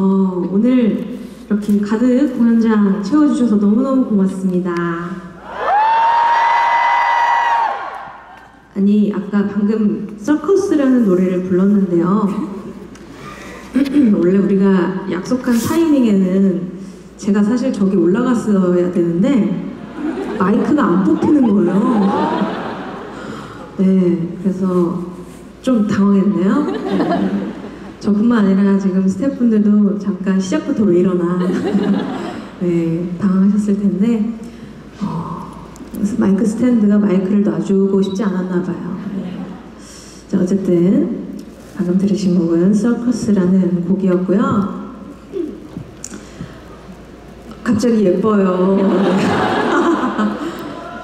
어, 오늘 이렇게 가득 공연장 채워주셔서 너무너무 고맙습니다. 아니, 아까 방금 서커스라는 노래를 불렀는데요. 원래 우리가 약속한 타이밍에는 제가 사실 저기 올라갔어야 되는데 마이크가 안 뽑히는 거예요. 네, 그래서 좀 당황했네요. 네. 저뿐만 아니라 지금 스태프분들도 잠깐 시작부터 왜 이러나 네, 당황하셨을 텐데 어, 마이크 스탠드가 마이크를 놔주고 싶지 않았나 봐요. 네. 자, 어쨌든 방금 들으신 곡은 서커스라는 곡이었고요. 갑자기 예뻐요.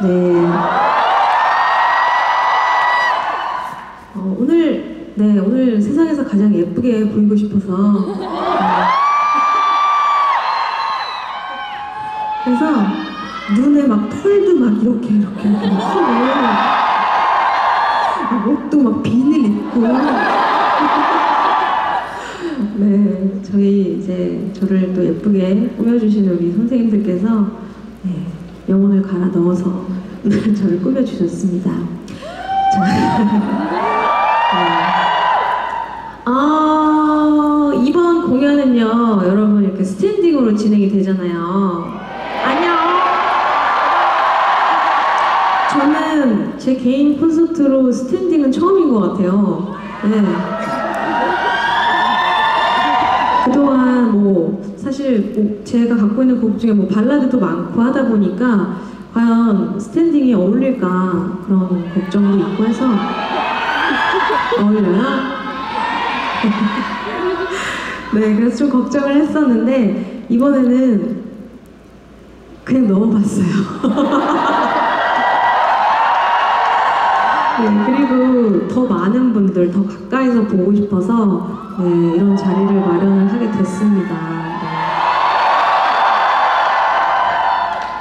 네. 예쁘게 보이고 싶어서 네. 그래서 눈에 막 펄도 막 이렇게 이렇게 이렇게 옷도 막 비늘 입고 네 저희 이제 저를 또 예쁘게 꾸며주시는 우리 선생님들께서 네, 영혼을 갈아 넣어서 오늘 저를 꾸며주셨습니다. 자, 네. 아, 이번 공연은요, 여러분 이렇게 스탠딩으로 진행이 되잖아요. 안녕! 저는 제 개인 콘서트로 스탠딩은 처음인 것 같아요. 네. 그동안 뭐, 사실 뭐 제가 갖고 있는 곡 중에 뭐 발라드도 많고 하다 보니까 과연 스탠딩이 어울릴까 그런 걱정도 있고 해서 어울려요? 네, 그래서 좀 걱정을 했었는데 이번에는 그냥 넘어봤어요. 네, 그리고 더 많은 분들 더 가까이서 보고 싶어서 네, 이런 자리를 마련을 하게 됐습니다.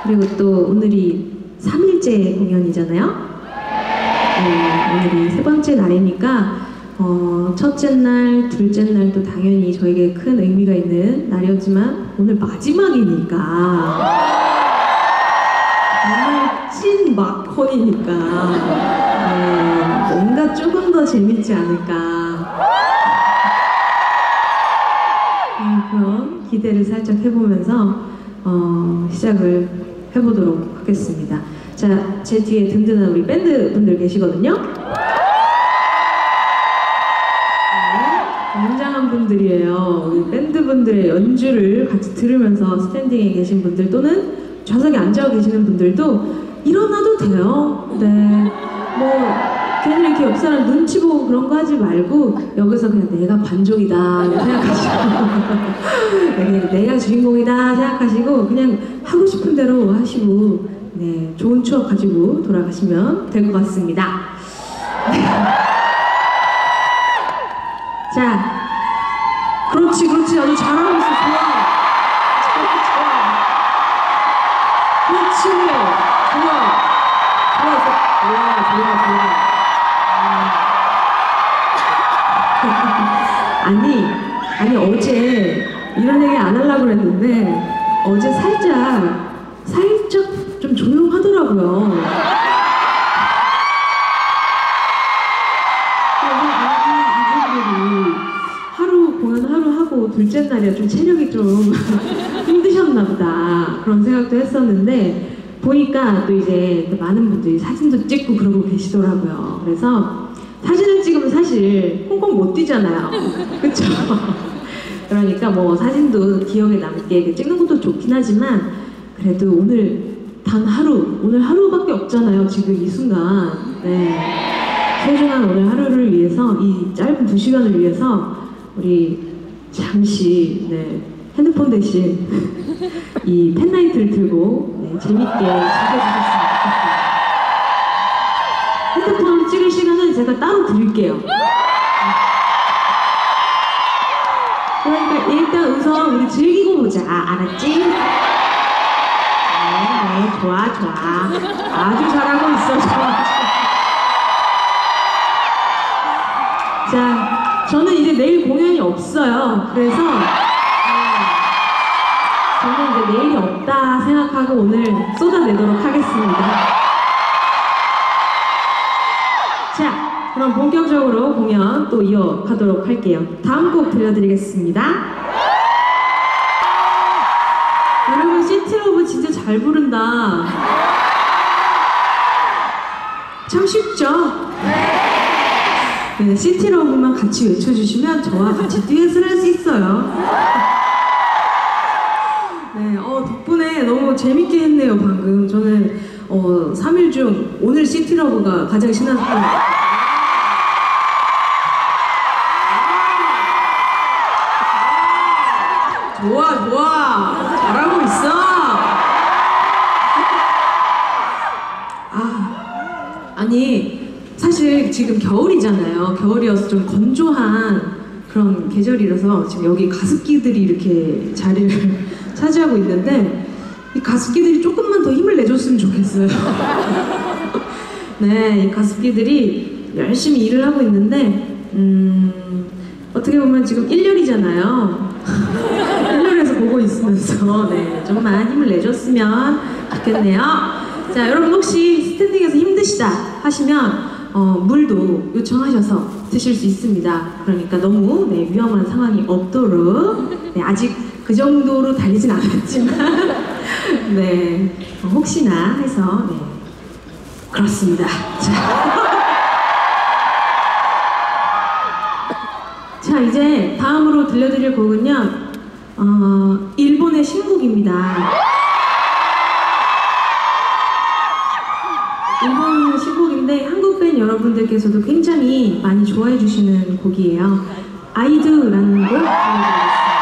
네. 그리고 또 오늘이 3일째 공연이잖아요. 네, 오늘이 세 번째 날이니까 어, 첫째 날, 둘째 날도 당연히 저에게 큰 의미가 있는 날이었지만 오늘 마지막이니까 정말 찐 마콘이니까 네, 뭔가 조금 더 재밌지 않을까 네, 그런 기대를 살짝 해보면서 어, 시작을 해보도록 하겠습니다. 자, 제 뒤에 든든한 우리 밴드 분들 계시거든요. 굉장한 분들이에요. 우리 밴드 분들의 연주를 같이 들으면서 스탠딩에 계신 분들 또는 좌석에 앉아 계시는 분들도 일어나도 돼요. 네. 뭐 괜히 이렇게 옆 사람 눈치 보고 그런 거 하지 말고 여기서 그냥 내가 반족이다 생각하시고 그냥 내가 주인공이다 생각하시고 그냥 하고 싶은 대로 하시고 네 좋은 추억 가지고 돌아가시면 될 것 같습니다. 자, 그렇지, 그렇지. 아주 잘하고 있어. 좋아. 좋아, 좋아. 그렇지. 좋아. 좋아, 좋아, 좋아, 좋아. 음. 아니, 아니, 어제 이런 얘기 안 하려고 그랬는데, 어제 살짝, 살짝 좀 조용하더라고요. 생각도 했었는데 보니까 또 이제 또 많은 분들이 사진도 찍고 그러고 계시더라고요. 그래서 사진을 찍으면 사실 콩콩 못 뛰잖아요. 그쵸? 그러니까 뭐 사진도 기억에 남게 찍는 것도 좋긴 하지만 그래도 오늘 단 하루, 오늘 하루밖에 없잖아요. 지금 이 순간. 네. 소중한 오늘 하루를 위해서 이 짧은 두 시간을 위해서 우리 잠시 네, 핸드폰 대신 이 펜라이트를 들고 네, 재밌게 즐겨주셨으면 좋겠습니다. 핸드폰 찍을 시간은 제가 따로 드릴게요. 그러니까 일단 우선 우리 즐기고 보자. 알았지? 네, 네, 좋아, 좋아. 아주 잘하고 있어, 좋아. 자, 저는 이제 내일 공연이 없어요. 그래서 됐다 생각하고 오늘 쏟아내도록 하겠습니다. 자, 그럼 본격적으로 공연 또 이어가도록 할게요. 다음 곡 들려드리겠습니다. 여러분, 시티로브 진짜 잘 부른다. 참 쉽죠? 네, 시티로브만 같이 외쳐주시면 저와 같이 듀엣을 할 수 있어요. 네, 어, 덕분에 너무 재밌게 했네요, 방금. 저는 어, 3일 중 오늘 시티러브가 가장 신났던 것 같아요. 좋아, 좋아. 잘하고 있어. 아, 아니, 사실 지금 겨울이잖아요. 겨울이어서 좀 건조한 그런 계절이라서 지금 여기 가습기들이 이렇게 자리를 차지하고 있는데 이 가습기들이 조금만 더 힘을 내줬으면 좋겠어요. 네, 이 가습기들이 열심히 일을 하고 있는데 음, 어떻게 보면 지금 1년이잖아요. 1년에서 보고 있으면서 네, 좀만 힘을 내줬으면 좋겠네요. 자, 여러분 혹시 스탠딩에서 힘드시다 하시면 어, 물도 요청하셔서 드실 수 있습니다. 그러니까 너무 네, 위험한 상황이 없도록 네, 아직 그 정도로 달리진 않았지만 네, 어, 혹시나 해서 네, 그렇습니다. 자. 자, 이제 다음으로 들려드릴 곡은요, 어, 일본의 신곡입니다. 일본 신곡인데 한국 팬 여러분들께서도 굉장히 많이 좋아해 주시는 곡이에요. 아이드라는 곡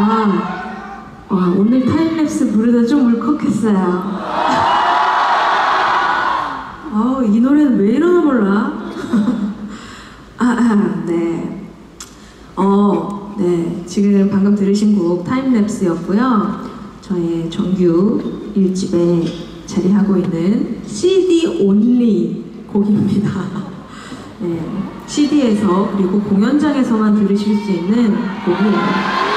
아, 와, 오늘 타임랩스 부르다 좀 울컥했어요. 어, 이 노래는 왜 이러나 몰라. 아, 아, 네. 어, 네. 지금 방금 들으신 곡 타임랩스였고요. 저의 정규 1집에 자리하고 있는 CD 온리 곡입니다. 네. CD에서 그리고 공연장에서만 들으실 수 있는 곡이에요.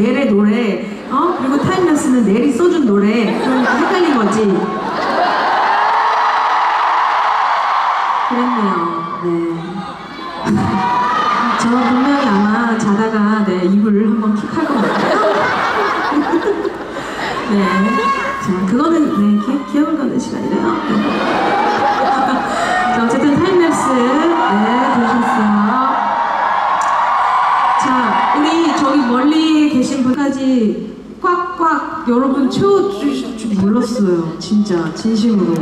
넬의 노래, 어? 그리고 타임랩스는 넬이 써준 노래. 그러니까 헷갈린 거지. 그랬네요. 네. 저 분명히 아마 자다가 네, 이불을 한번 킥할 것 같아요. 네. 자, 그거는 네, 기, 기억을 걷는 시간이래요. 네. 꽉꽉 여러분 채워주실 줄 몰랐어요. 진짜 진심으로.